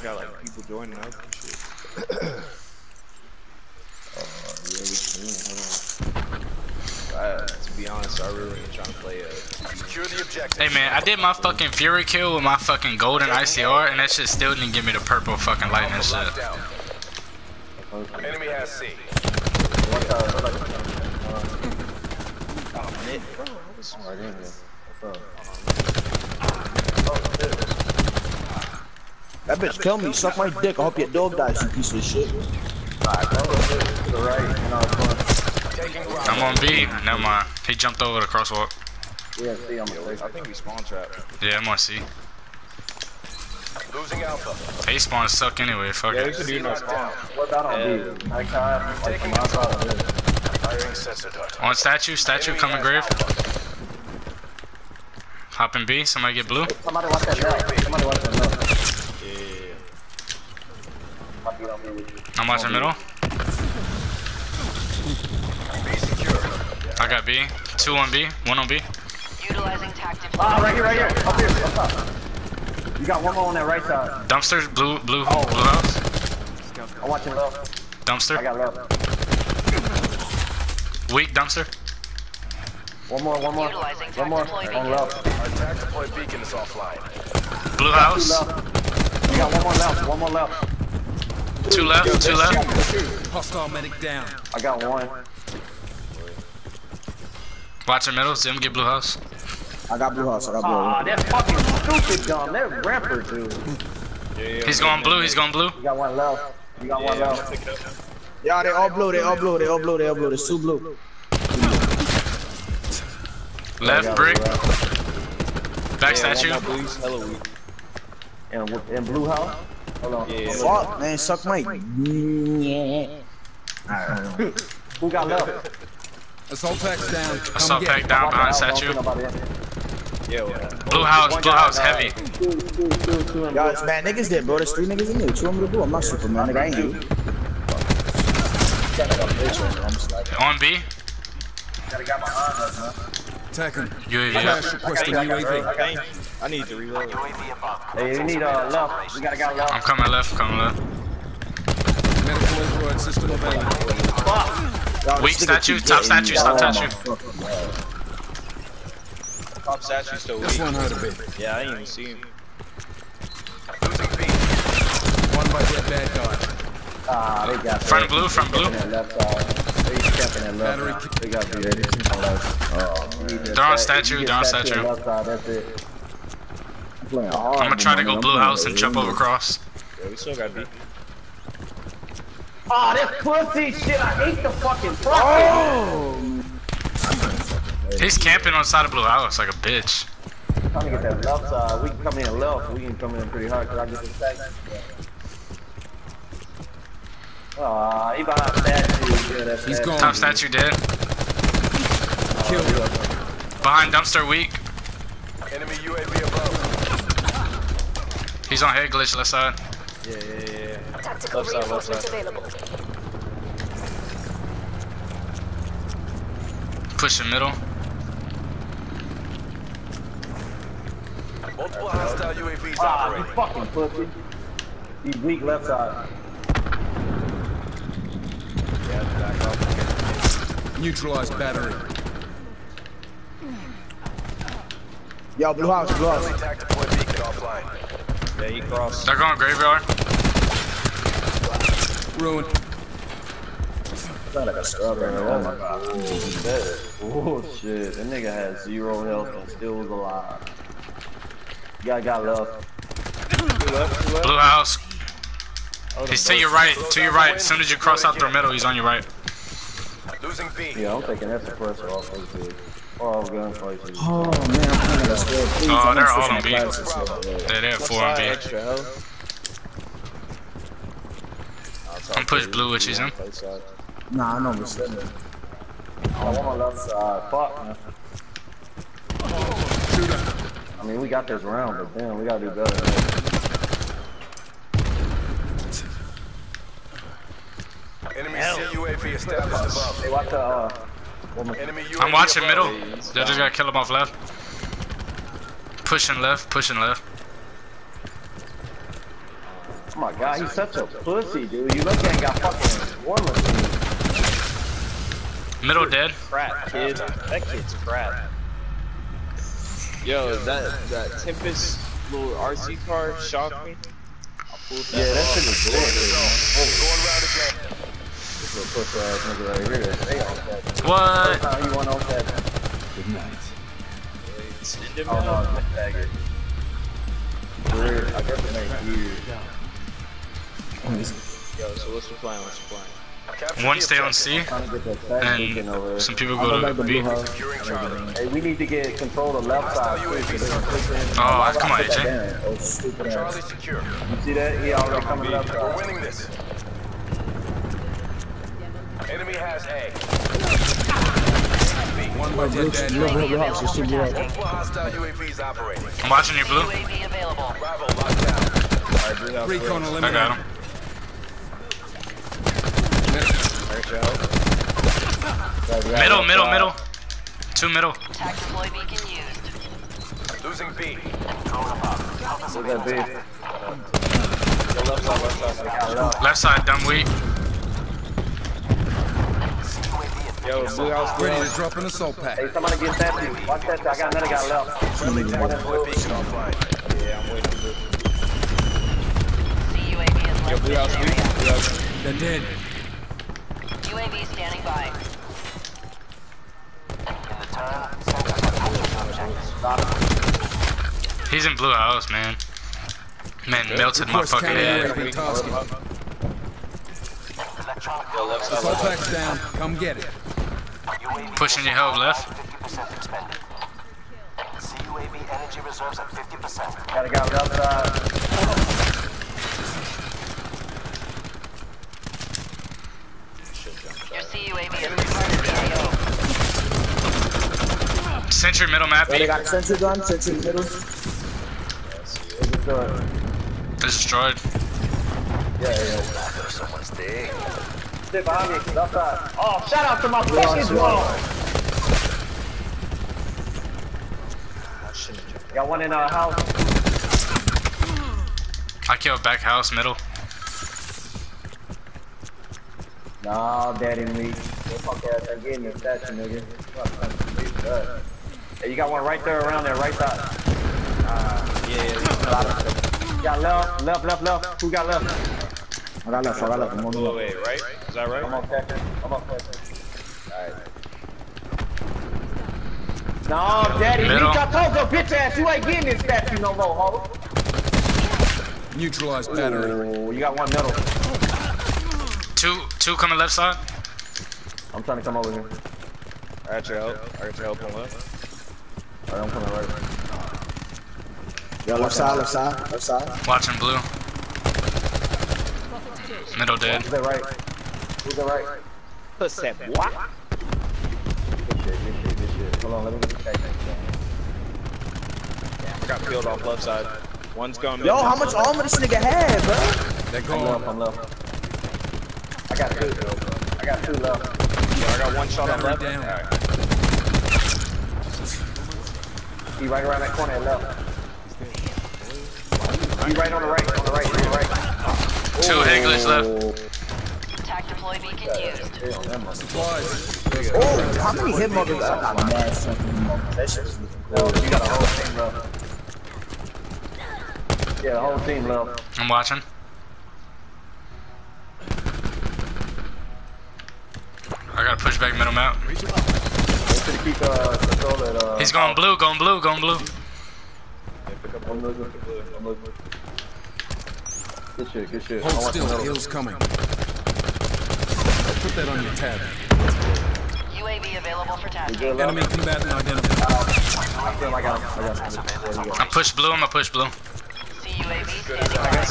ain't got like people joining up and shit. Uh, yeah, we can. Hold I, to be honest, I really ain't trying to play a. Secure the objective. Hey man, I did my fucking Fury kill with my fucking golden ICR, and that shit still didn't give me the purple fucking lightning Alpha shit. locked down. on. Enemy has C. Watch out. Look like it's man. right in here. What's up? That bitch kill me. Suck my dick. I hope your dog dies, you piece of shit. Alright, go to the right. And I'll come. Taking ground. I'm on B. Never mind. He jumped over the crosswalk. Yeah, see, I'm I safe. think we spawn trapped. Yeah, I'm on C. Losing Alpha. A spawns suck anyway. Fuck Yeah, we it. should do no spawn. What about on Yeah. B? I can't. Like, from outside of this. Firing sensor dart. On statue, statue Enemy coming grave. Alpha. Hop in B. Somebody get blue. Somebody watch that left. Somebody watch that left. Yeah. I'll be on B with you. I'm watching middle. I got B. Two on B. One on B. Utilizing tactical. Ah, right here, right here. Up here, up top. You got one more on that right side. Dumpster. Blue. Blue. Oh. Blue house. I'm watching left. Dumpster? I got left. Weak dumpster. One more, one more. Utilizing One more. tactical On left. Our attack deploy beacon is offline. Blue house. left. You got one more left. One more left. Two left. Two left. Hostile medic down. I got one. Watch Watching middle. Zim get blue house. I got blue house. I got blue Ah, house. that's fucking stupid, dumb. That ramper, dude. Yeah, yeah. He's going blue. He's going blue. You got one left. You got one Yeah, left. pick it up. Yeah, they all blue. They all blue. They all blue. They all blue. There's two blue. Left brick. Back Yeah, one statue. more blues, hella weak. And blue house. Hold on. Yeah. Fuck, man. Suck my. Yeah. Who got left? Assault packs down. Assault pack down behind statue. see nobody in. Yeah, Blue house. Blue house heavy. Yo, it's bad niggas there, bro. There's three niggas in there. Two of them to do. I'm not Superman, nigga. I ain't you. On B. Attack him. UAV up. Crash requesting UAV. Dang, I need to reload. Hey, you need uh, left. We gotta got I'm left. coming left. Coming left. Medical override system available. Yo, Weak statue, keep top statue, top statue. my. Top statue still This weak. one hurt a bit. Yeah, I ain't even see him. Losing B. One by that bad guy. Ah, they got Front blue. Front blue. Stepping that left. They stepping that left Battery side. They got to be on left. Oh, you need to They're on statue, you they're on statue statue. Left side, that's it. I'm playing hard. I'm gonna try to go blue house and jump over cross. Yeah, we still got beat. Oh, this pussy shit. I hate the fucking fuck. Oh! He's camping on the side of blue house like a bitch. Trying to get that left side. We can come in left. We can come in pretty hard because I get the second. Aw, ah, he behind statue. Yeah, that's He's statue. gone. Top statue dead. Kill. Behind dumpster weak. Enemy UAV above. He's on head glitch left side. Yeah, yeah, yeah. Tactical Left side, left reinforcements side. available. Pushing middle. Multiple hostile UAVs Ah, you operating. fucking pussy. He's weak left side. Neutralized battery. Yo, blue house, blue house. Yeah, he crossed. They're going graveyard. Ruined. Sound like a strawberry. Oh my god. Oh shit. That nigga had zero health and still was alive. Guy got left. Two left, two left. Blue house. Oh, the He's to boat. your right. To your right. As soon as you cross out through the middle, he's on your right. Losing B. Yeah, I'm taking that suppressor off those dudes. Or off. Oh, man. I'm playing that square. Please, Oh, I'm they're all on my B. classes, so, yeah. They're there. Left Four on side, B. extra health. I'll talk I'm push to you. blue, which he's in. Nah, I know what's in there. I want my left side. Fuck, man. I mean, we got this round, but damn, we gotta do better. Enemy CUAV established above. Hey, watch the, uh, woman. Enemy UAV I'm watching above. middle. They just gotta kill him off left. Pushing left. Pushing left. Oh my god, he's such a pussy, dude. You look at him got fucking war machine. Middle dead. Crap, kid. That kid's crap. Yo, that that Tempest little RC car shocked me. I pulled that Yeah, that off. shit is bullshit, This little ass nigga right here. They on that. What? How you want on that? Send him Oh out. it's faggot. Weird. I guess it ain't weird. Yo, so what's the plan? What's the plan? One stay on. C, Trying to get that fat beacon over there. and some people go go to to B. blue house. Securing Charlie. Hey, we need to get control of left side. Hostile too, UAV so they can push in. Oh, come on, AJ. down. Oh, stupid ass. Charlie secure. You see that? He already coming left We're winning this. Enemy has One by dead blue, guy. blue house. Just blue house. Multiple hostile UAVs operating. I'm watching you, Blue. UAV available. Recon him. Middle, middle, middle. Two middle. Attack deploy beacon used. Losing B. Left side, left side. Left side, dumb weak. Yo, Blue House, Ready to drop an assault pack. Hey, somebody get that dude. Watch that. I got another guy left. Friendly tactical beacon offline. Yeah, I'm waiting for this. CUAV is Yo, left Blue House, mission weak. area. Blue House. They're dead. UAV standing by. He's in blue house, man. Man, melted my Request fucking counter head. UAV tasking. Yo, left side, Assault left side. pack's down. Come get it. Pushing your help left. CUAV energy reserves at 50%. Got a guy left side. Your CUAV is part of. Sentry middle map. They got sentry gun, sentry in the middle. It's. Destroyed. Yeah, yeah. Someone's day. Sit behind me. Left side. Oh, shout out to my fucking drone. I shouldn't have. Got one in our house. I killed back house middle. Nah, daddy me. Fuck ass ain't getting this statue, nigga. Fuck. Hey, you got one right there around there, right side. Uh, yeah, yeah. Got left, left, left, left. Who got left? I got left, I got left. I'm on the Wait, left. wait, right? Is that right? I'm on second. I'm on second. Alright. No, daddy, Middle. Meek, I told your bitch ass you ain't getting this statue no more, ho. Neutralized battery. Ooh, you got one middle. Two, two coming left side. I'm trying to come over here. I got your help. I got your help on left. Alright, I'm coming right. Yo, left side, left side, left side. Watching blue. Middle dead. Who's that right? Who's that right? Puss what? Good shit, good shit, good shit. Hold on, let me get the tag thing. I got peeled off left side. One's going Yo, how much armor this nigga had, bro? They're I'm gone. left, I'm left. I got two. I got two left. Yo, I got one shot on left. down. Alright. He right around that corner and left. He right on the right, on the right, on the right. Two English left. Attack deploy beacon used. Damn, that mother- Supplies. Oh, how many hit markers? I got mad fucking That shit's No, you got a whole team left. Yeah, the whole team left. I'm watching. I gotta push back middle map. They should keep uh, control at uh. He's going blue, going blue, going blue. I'm looking. I'm looking. Good shit, good shit. Hold want the still. middle. Heal's coming. Put that on your tab. UAV available for You tasking. Enemy combatant identified. I feel like I got him. I got him. There you go. I push blue, I'm gonna push blue. CUAV standing I by. got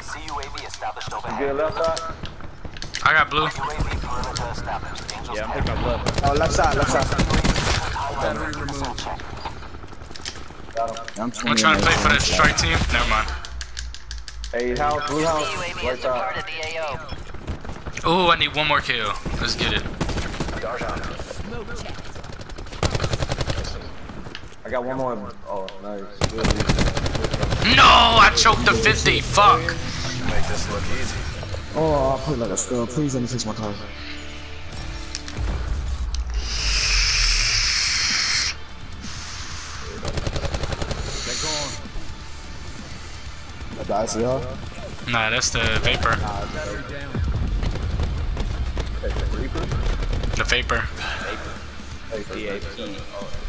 CUAV established overhead. You left side? I got blue. UAV perimeter established. Yeah, I'm picking up left. Oh, left side, left side. Battery removed. I'm, I'm trying to play for the strike team. Never mind. Hey, house, blue house, CUAV right side. Departed the AO. Ooh, I need one more kill. Let's get it. I got one more. Oh, nice. Good. No, I choked the 50. Fuck. Make this look easy. Oh, I put it like a skull. Please let me fix my car. They're gone. At the Nah, that's the vapor. Battery down. The vapor. VAP.